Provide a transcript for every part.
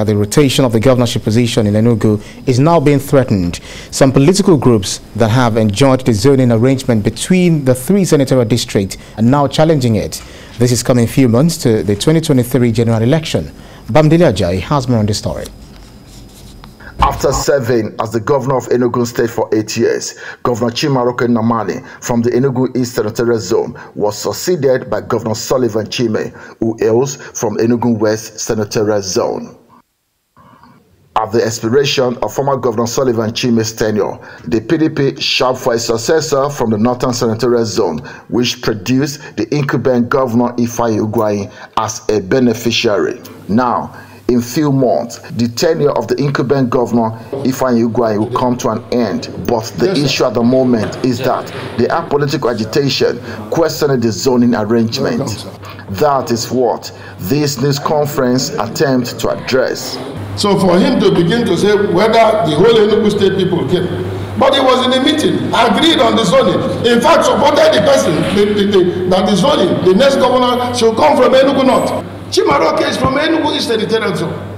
The rotation of the governorship position in Enugu is now being threatened. Some political groups that have enjoyed the zoning arrangement between the three senatorial districts are now challenging it. This is coming a few months to the 2023 general election. Bamidele Ajayi has more on the story. After serving as the governor of Enugu State for eight years, Governor Chimaroke Nnamani from the Enugu East Senatorial Zone was succeeded by Governor Sullivan Chime, who hails from Enugu West Senatorial Zone. At the expiration of former Governor Sullivan Chime's tenure, the PDP shopped for a successor from the Northern Senatorial Zone, which produced the incumbent Governor Ifeanyi Ugwuanyi as a beneficiary. Now, in few months, the tenure of the incumbent governor Ifeanyi Ugwuanyi will come to an end. But the yes, issue at the moment is that there are political agitation questioning the zoning arrangement. That is what this news conference attempts to address. So for him to begin to say whether the whole Enugu state people came, but he was in a meeting, agreed on the zoning. In fact, supported the person the, the, the, that the zoning, the next governor should come from Enugu North. Chimaroke is from Enugu East Territorial Zone.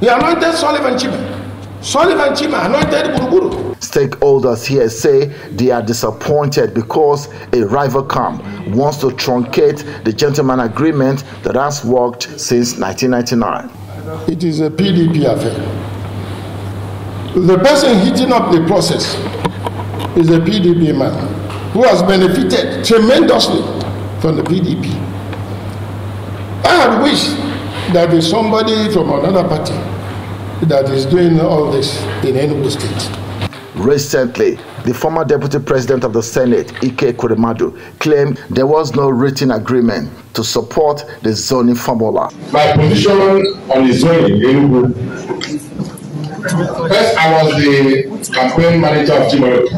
He anointed Sullivan Chima. Sullivan Chima anointed Gburugburu. Stakeholders here say they are disappointed because a rival camp wants to truncate the gentleman agreement that has worked since 1999. It is a PDP affair. The person heating up the process is a PDP man who has benefited tremendously from the PDP. I had wished that there's somebody from another party that is doing all this in Enugu State. Recently, the former deputy president of the Senate, Ike Kuremadu, claimed there was no written agreement to support the zoning formula. My position on the zoning in Enugu, first I was the campaign manager of Timoroke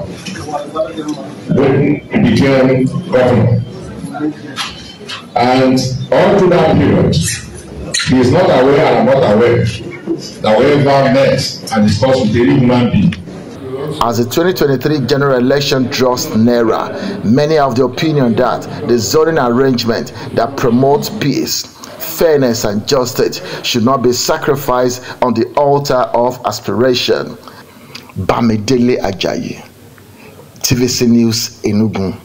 when he became governor. And all through that period, he is not aware and I'm not aware that we ever met and discussed with any human being as the 2023 general election draws nearer, many have the opinion that the zoning arrangement that promotes peace, fairness, and justice should not be sacrificed on the altar of aspiration. Bamidele Ajayi, TVC News, Enugu.